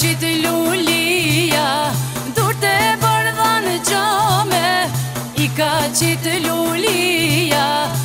qitë lulia Dur të e bërë dhanë qame I ka qitë lulia